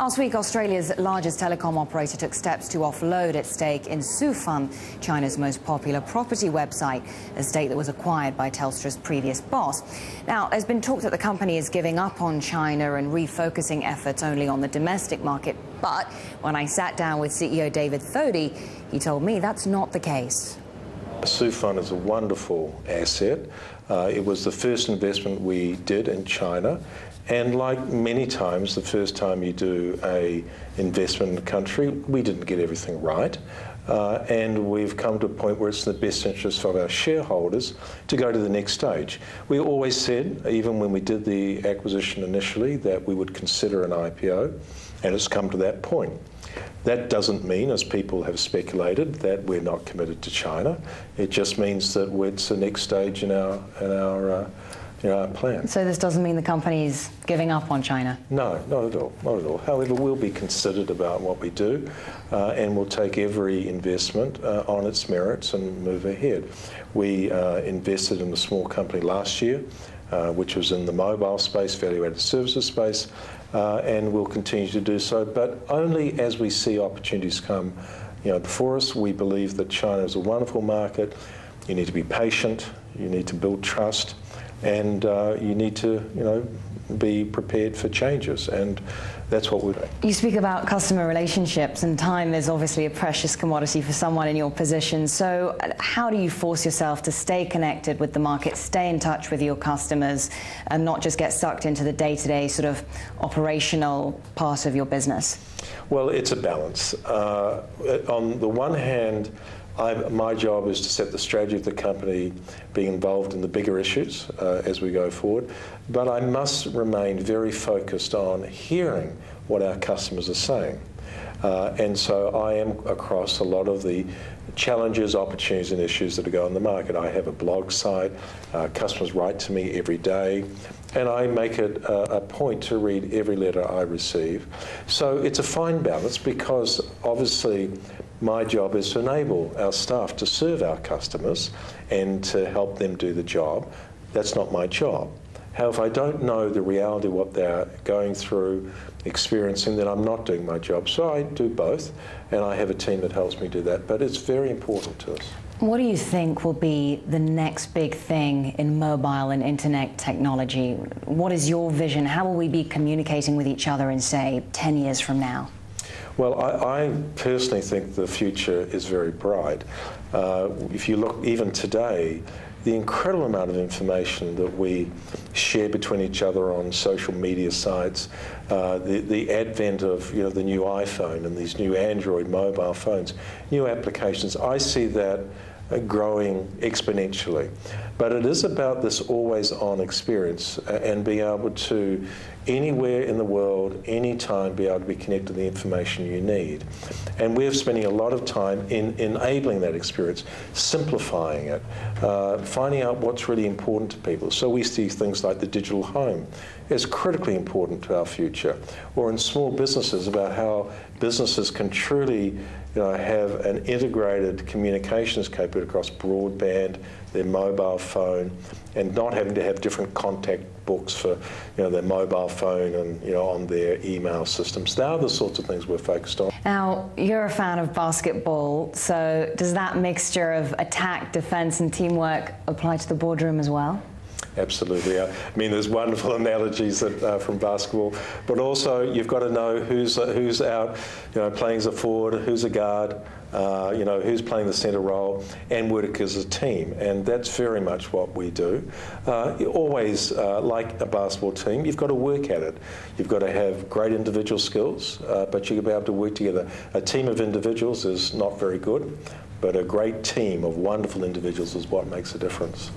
Last week, Australia's largest telecom operator took steps to offload its stake in SouFun, China's most popular property website, a stake that was acquired by Telstra's previous boss. Now, there's been talk that the company is giving up on China and refocusing efforts only on the domestic market. But when I sat down with CEO David Thodey, he told me that's not the case. SouFun is a wonderful asset. Uh, it was the first investment we did in China. And like many times, the first time you do a investment in a country, we didn't get everything right. Uh, and we've come to a point where it's in the best interest of our shareholders to go to the next stage. We always said, even when we did the acquisition initially, that we would consider an IPO, and it's come to that point. That doesn't mean, as people have speculated, that we're not committed to China. It just means that it's the next stage in our in our uh, in our plan. So this doesn't mean the company's giving up on China. No, not at all, not at all. However, we'll be considered about what we do, uh, and we'll take every investment uh, on its merits and move ahead. We uh, invested in a small company last year. Uh, which was in the mobile space, value-added services space, uh, and we'll continue to do so, but only as we see opportunities come you know, before us. We believe that China is a wonderful market. You need to be patient. You need to build trust, and uh, you need to, you know, be prepared for changes, and that's what we're doing. You speak about customer relationships, and time is obviously a precious commodity for someone in your position. So, how do you force yourself to stay connected with the market, stay in touch with your customers, and not just get sucked into the day to day sort of operational part of your business? Well, it's a balance. Uh, on the one hand, I, my job is to set the strategy of the company, being involved in the bigger issues uh, as we go forward. But I must remain very focused on hearing what our customers are saying. Uh, and so I am across a lot of the challenges, opportunities, and issues that are going on the market. I have a blog site, uh, customers write to me every day, and I make it a, a, point to read every letter I receive. So it's a fine balance because obviously my job is to enable our staff to serve our customers and to help them do the job. That's not my job. However, if I don't know the reality of what they're going through, experiencing, then I'm not doing my job. So I do both, and I have a team that helps me do that. But it's very important to us. What do you think will be the next big thing in mobile and internet technology? What is your vision? How will we be communicating with each other in, say, 10 years from now? Well, I, I personally think the future is very bright. Uh, if you look even today, the incredible amount of information that we share between each other on social media sites, uh, the, the advent of you know, the new iPhone and these new Android mobile phones, new applications, I see that growing exponentially. But it is about this always on experience uh, and being able to, anywhere in the world, anytime, be able to be connected to the information you need. And we're spending a lot of time in enabling that experience, simplifying it, uh, finding out what's really important to people. So we see things like the digital home as critically important to our future, or in small businesses about how businesses can truly you know, have an integrated communications capability across broadband, their mobile phone, and not having to have different contact books for you know, their mobile phone and you know, on their email systems. They are the sorts of things we're focused on. Now, you're a fan of basketball, so does that mixture of attack, defense, and teamwork apply to the boardroom as well? Absolutely. I mean, there's wonderful analogies that, uh, from basketball, but also you've got to know who's uh, who's out, you know, playing as a forward, who's a guard, uh, you know, who's playing the centre role, and work as a team. And that's very much what we do. Uh, always, uh, like a basketball team, you've got to work at it. You've got to have great individual skills, uh, but got to be able to work together. A team of individuals is not very good, but a great team of wonderful individuals is what makes a difference.